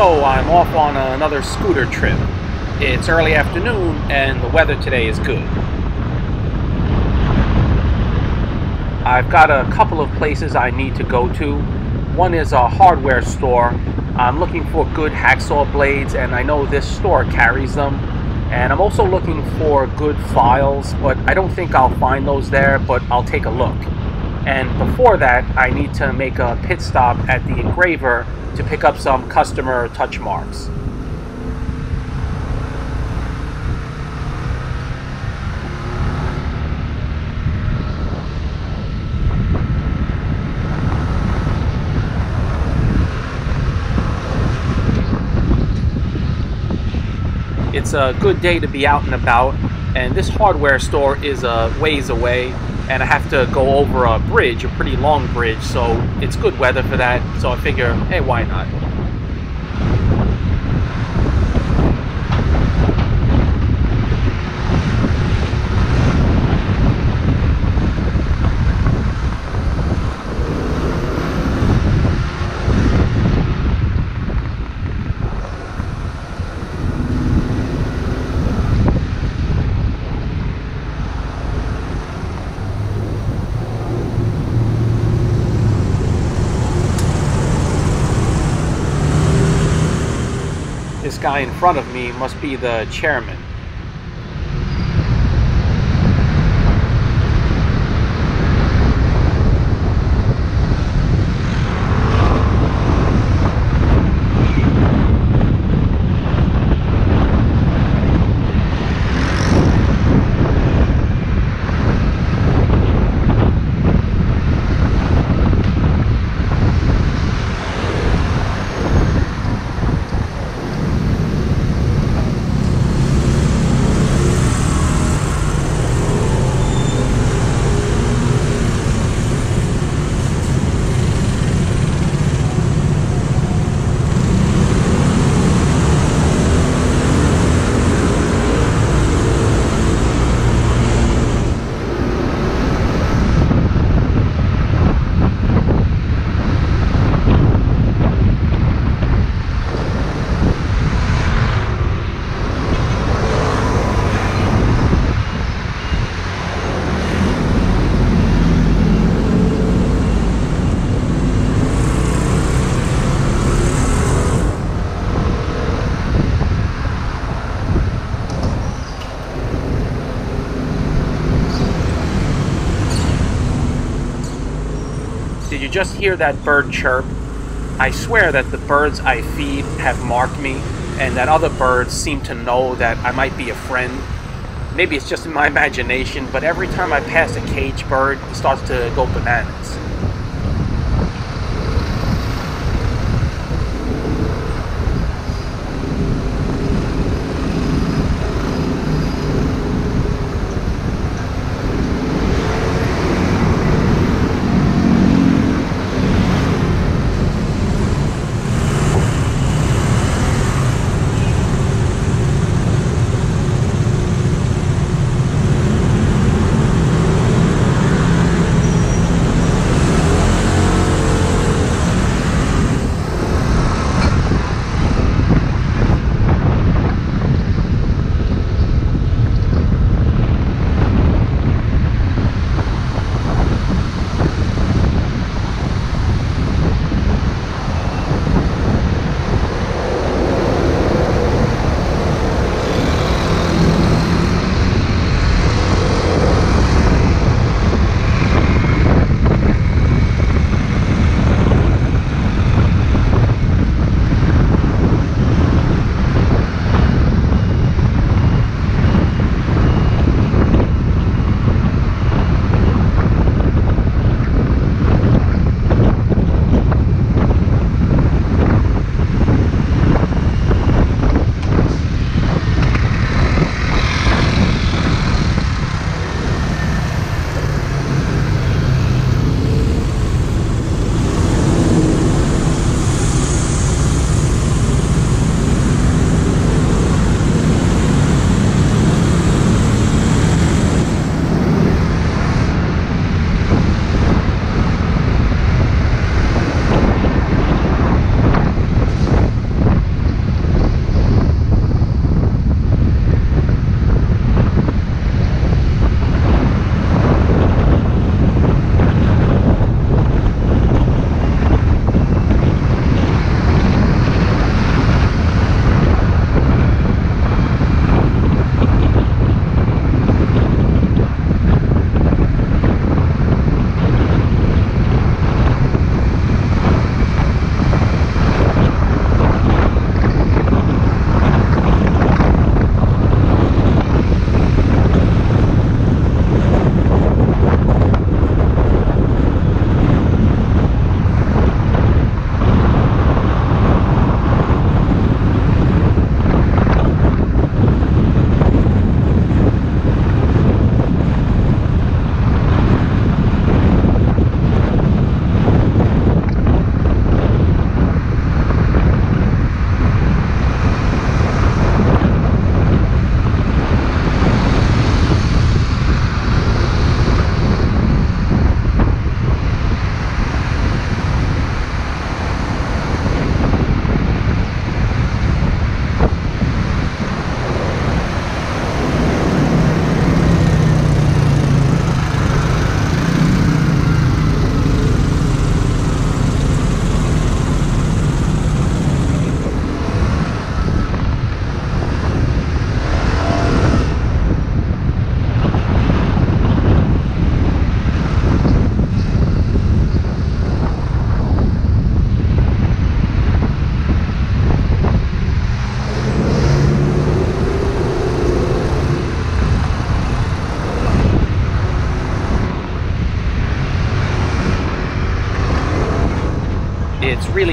So I'm off on another scooter trip. It's early afternoon and the weather today is good. I've got a couple of places I need to go to. One is a hardware store. I'm looking for good hacksaw blades and I know this store carries them. And I'm also looking for good files, but I don't think I'll find those there, but I'll take a look. And before that, I need to make a pit stop at the engraver to pick up some customer touch marks. It's a good day to be out and about, and this hardware store is a ways away, and I have to go over a bridge, a pretty long bridge, so it's good weather for that. So I figure, hey, why not? This guy in front of me must be the chairman. Did you just hear that bird chirp? I swear that the birds I feed have marked me, and that other birds seem to know that I might be a friend. Maybe it's just in my imagination, but every time I pass a cage bird, it starts to go bananas.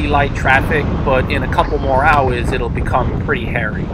Light traffic, but in a couple more hours it'll become pretty hairy.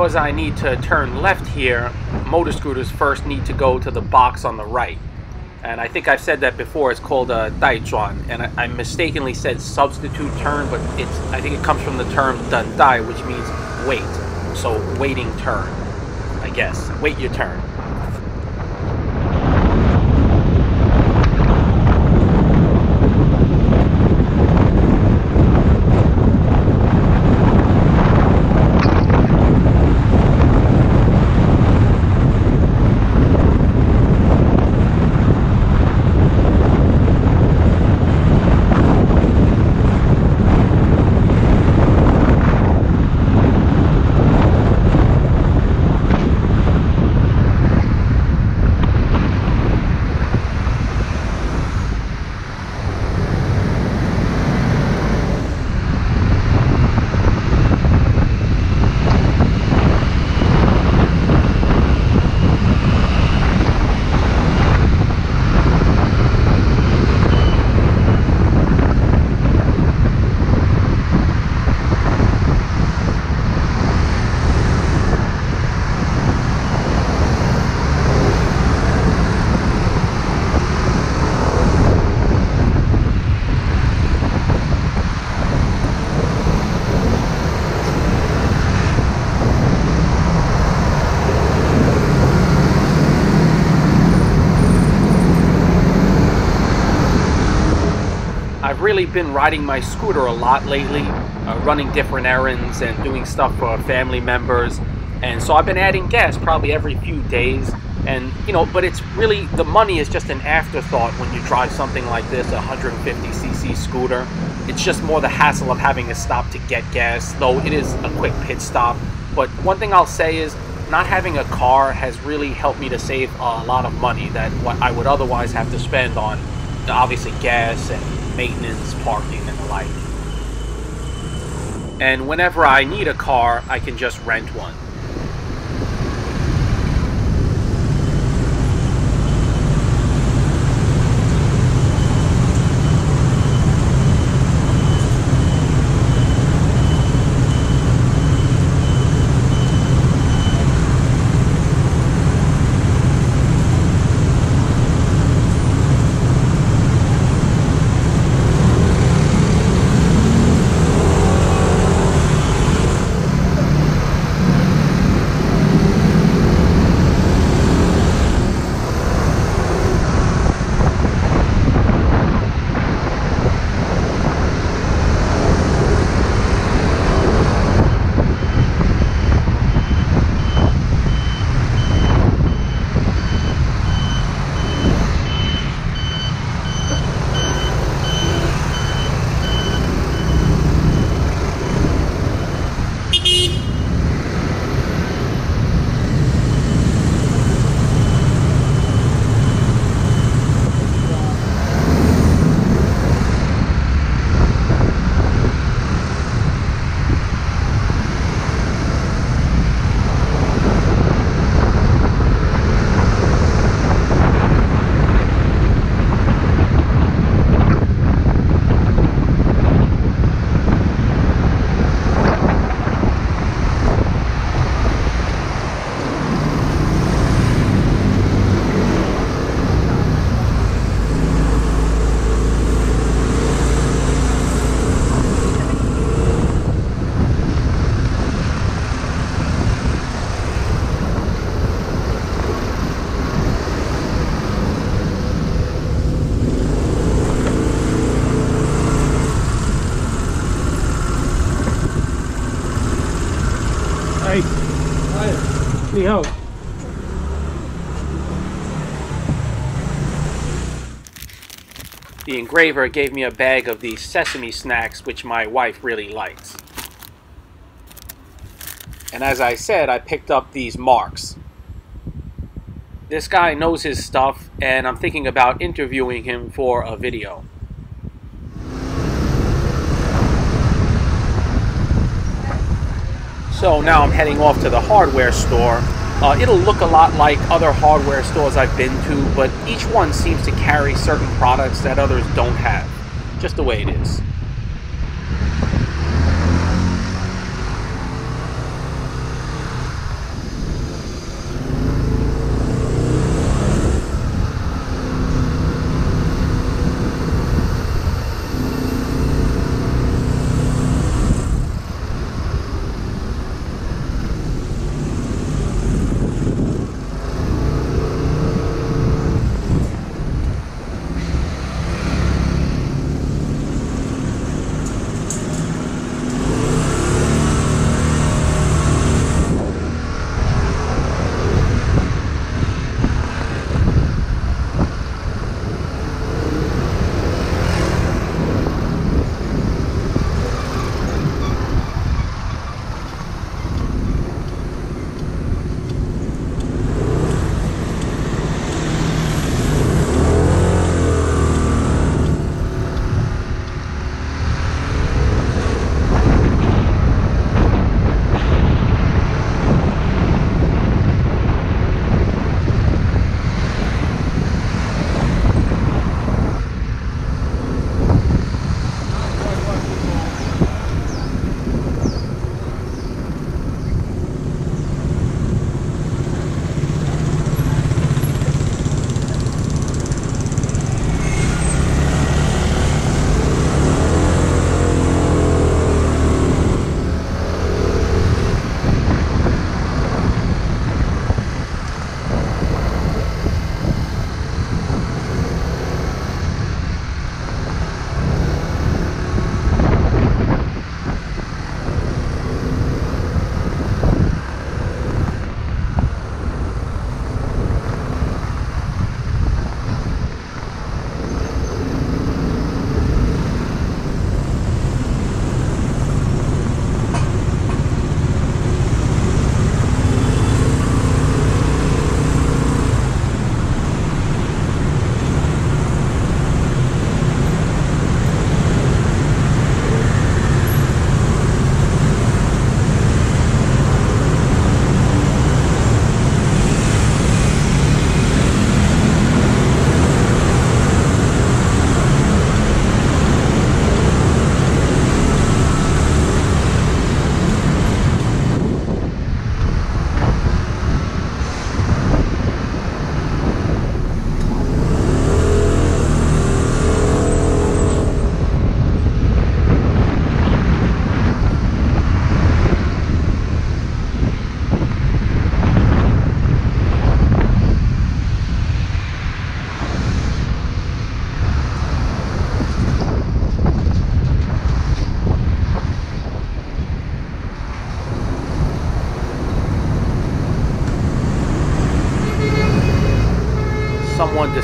Because I need to turn left here, motor scooters first need to go to the box on the right. And I think I've said that before, it's called uh, a daichuan. And I, I, mistakenly said substitute turn, but it's I think it comes from the term dai, which means wait. So waiting turn, I guess. Wait your turn. Been riding my scooter a lot lately, uh, running different errands and doing stuff for family members. And so I've been adding gas probably every few days. And, you know, but it's really, the money is just an afterthought when you drive something like this, a 150cc scooter. It's just more the hassle of having to stop to get gas, though it is a quick pit stop. But one thing I'll say is, not having a car has really helped me to save a lot of money that what I would otherwise have to spend on obviously gas and maintenance, parking, and the like. And whenever I need a car, I can just rent one. Engraver gave me a bag of these sesame snacks, which my wife really likes. And as I said, I picked up these marks. This guy knows his stuff, and I'm thinking about interviewing him for a video. So now I'm heading off to the hardware store. Uh, it'll look a lot like other hardware stores I've been to, but each one seems to carry certain products that others don't have. Just the way it is.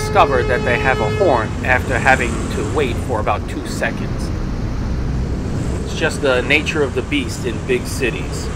Discovered that they have a horn after having to wait for about two seconds. It's just the nature of the beast in big cities.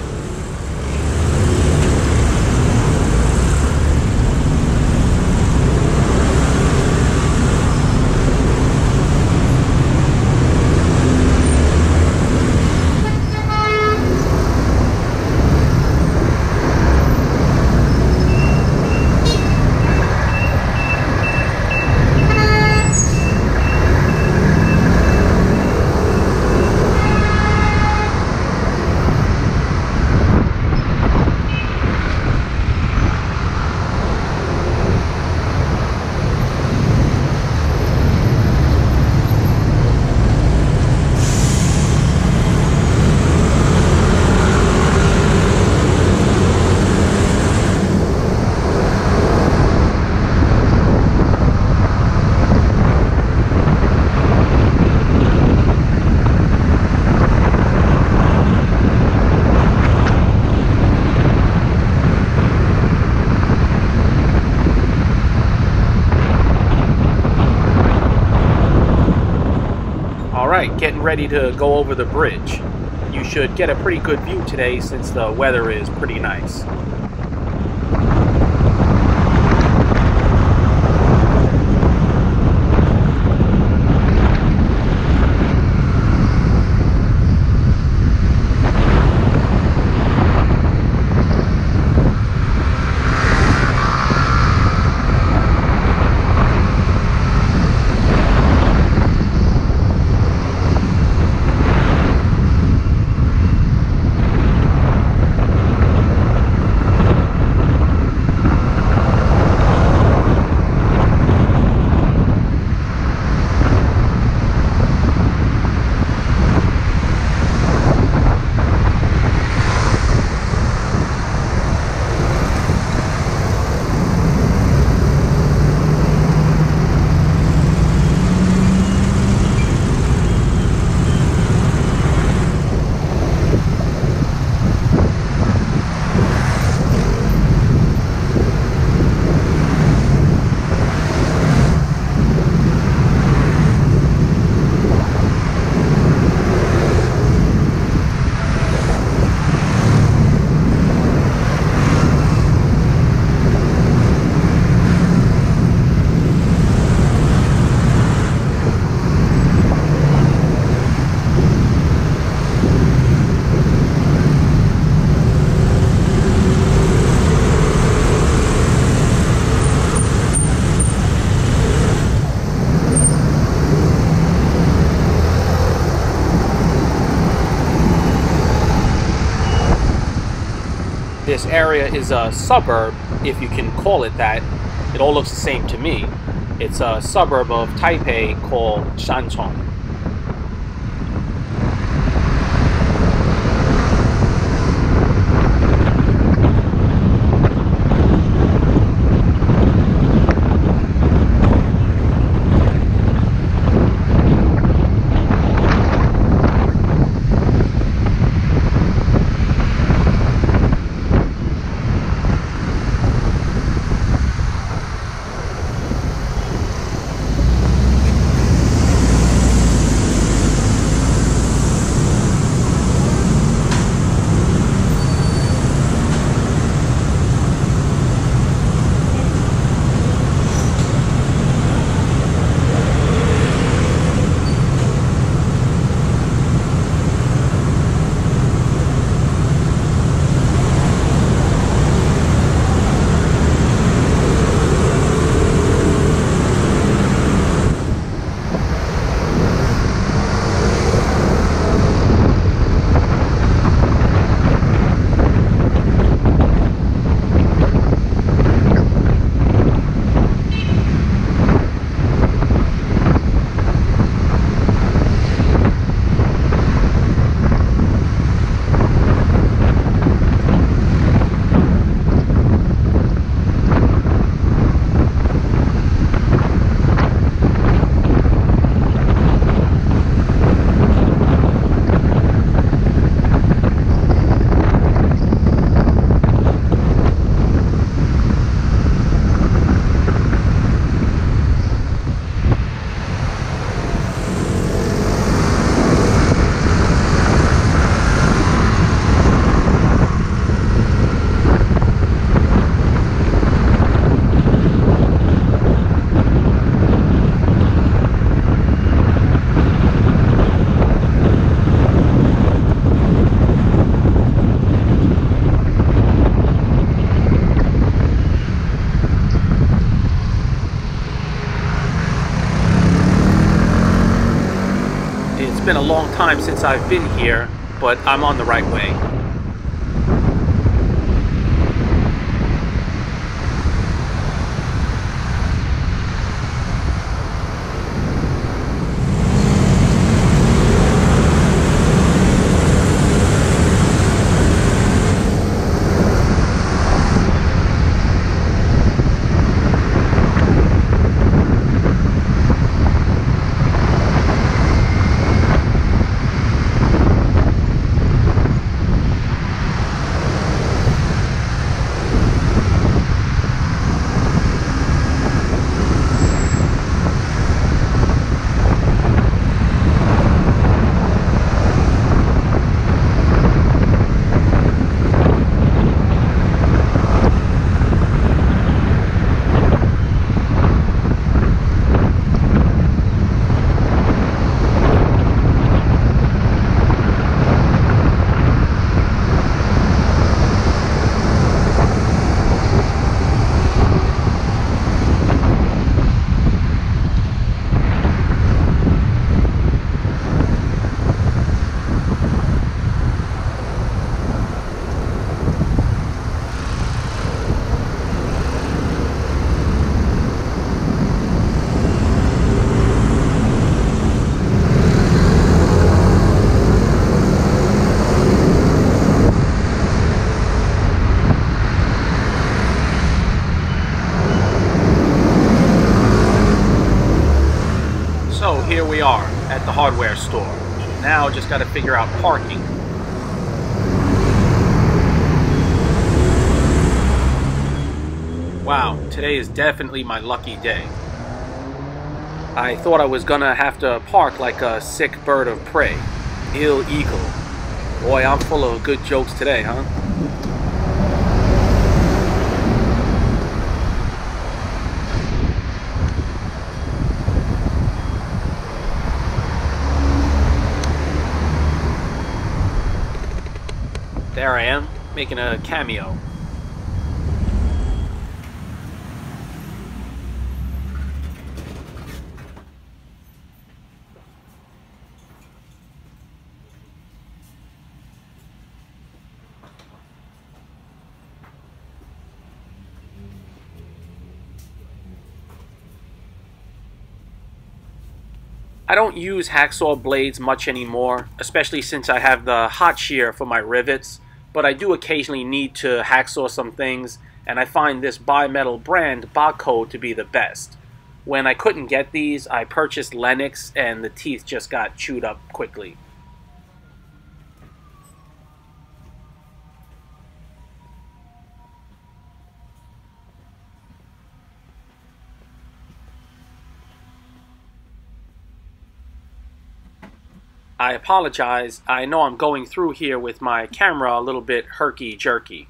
Getting ready to go over the bridge. You should get a pretty good view today since the weather is pretty nice. This area is a suburb, if you can call it that. It all looks the same to me. It's a suburb of Taipei called Sanchong. Time since I've been here, but I'm on the right way. Got to figure out parking. Wow, today is definitely my lucky day. I thought I was gonna have to park like a sick bird of prey. Ill eagle. Boy, I'm full of good jokes today, huh? I am, making a cameo. I don't use hacksaw blades much anymore, especially since I have the hot shear for my rivets, but I do occasionally need to hacksaw some things, and I find this bimetal brand Bahco to be the best. When I couldn't get these, I purchased Lenox, and the teeth just got chewed up quickly. I apologize. I know I'm going through here with my camera a little bit herky-jerky.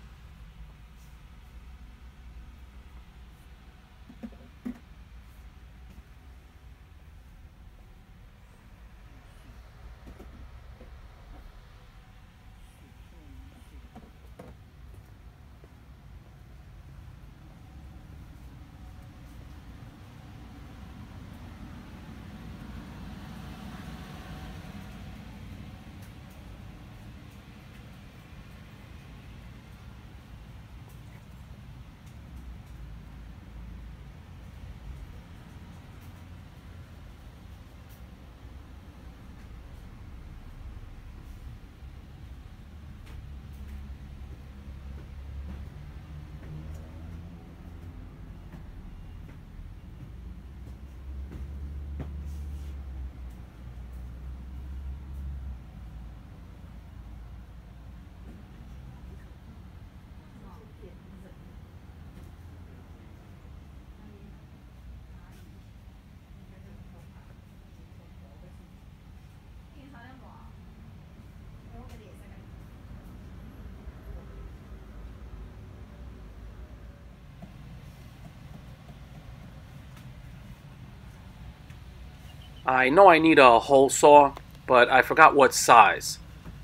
I know I need a hole saw, but I forgot what size.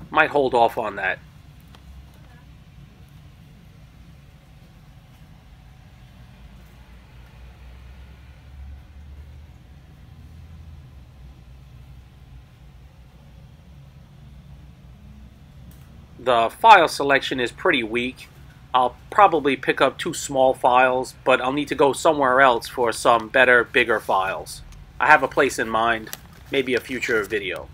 Might hold off on that. The file selection is pretty weak. I'll probably pick up two small files, but I'll need to go somewhere else for some better, bigger files. I have a place in mind, maybe a future video.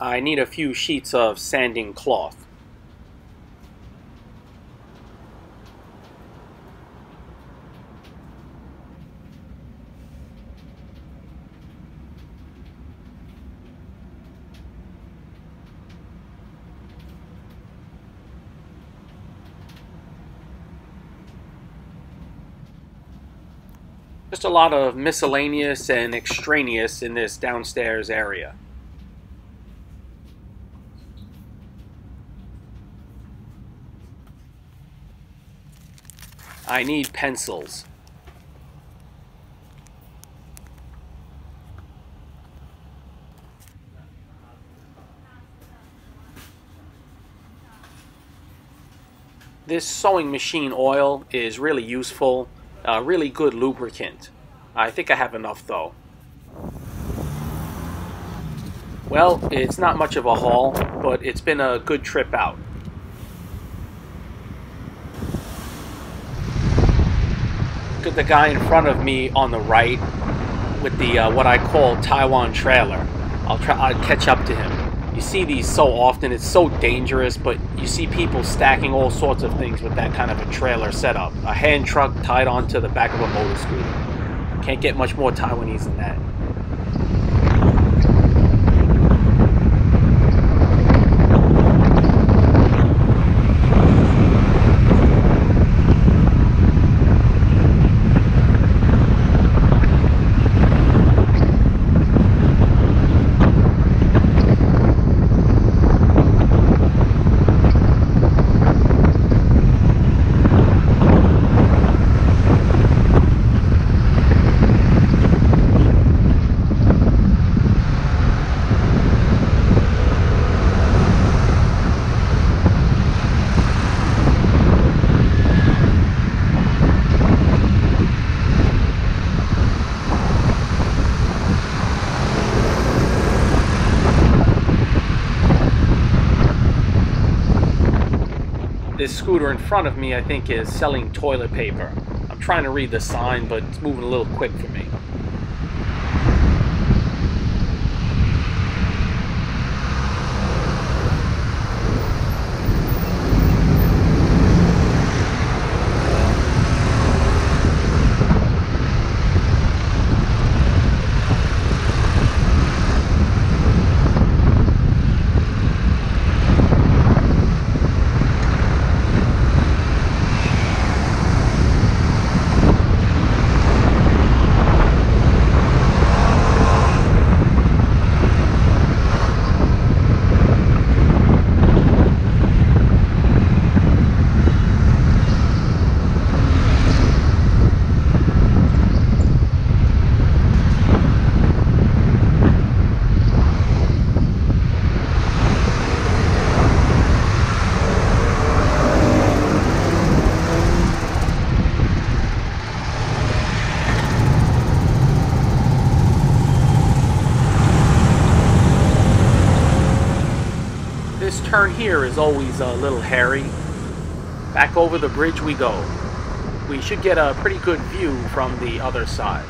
I need a few sheets of sanding cloth. Just a lot of miscellaneous and extraneous in this downstairs area. I need pencils. This sewing machine oil is really useful, a really good lubricant. I think I have enough though. Well, it's not much of a haul, but it's been a good trip out. At the guy in front of me on the right with the uh, what I call Taiwan trailer. I'll try. I'll catch up to him. You see these so often. It's so dangerous, but you see people stacking all sorts of things with that kind of a trailer setup. A hand truck tied onto the back of a motor scooter. Can't get much more Taiwanese than that. This scooter in front of me, I think, is selling toilet paper. I'm trying to read the sign, but it's moving a little quick for me. This turn here is always a little hairy. Back over the bridge we go. We should get a pretty good view from the other side.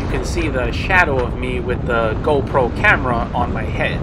You can see the shadow of me with the GoPro camera on my head.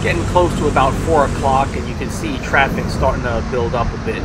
Getting close to about 4 o'clock, and you can see traffic starting to build up a bit.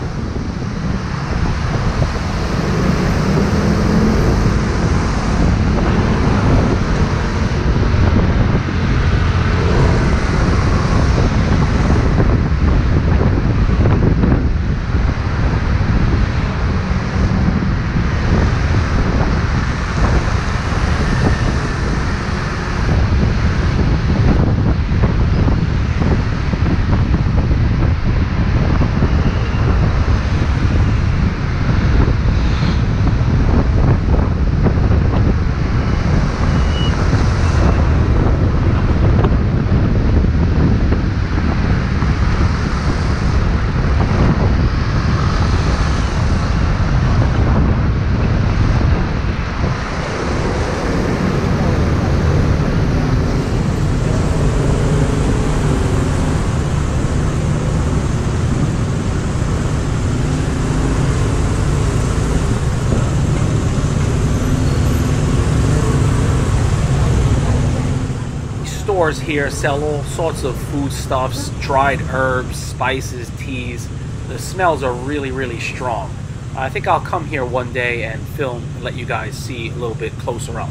Stores here sell all sorts of foodstuffs, dried herbs, spices, teas. The smells are really, really strong. I think I'll come here one day and film and let you guys see a little bit closer up.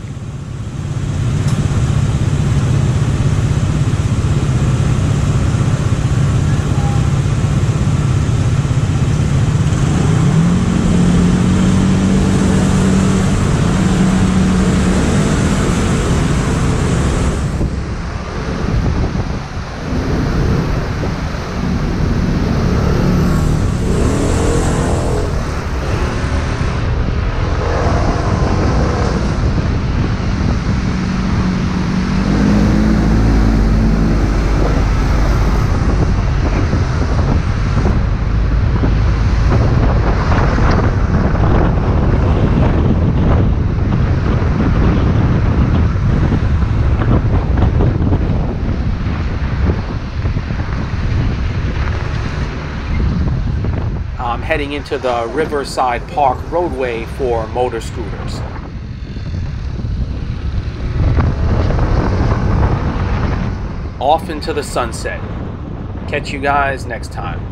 I'm heading into the Riverside Park roadway for motor scooters. Off into the sunset. Catch you guys next time.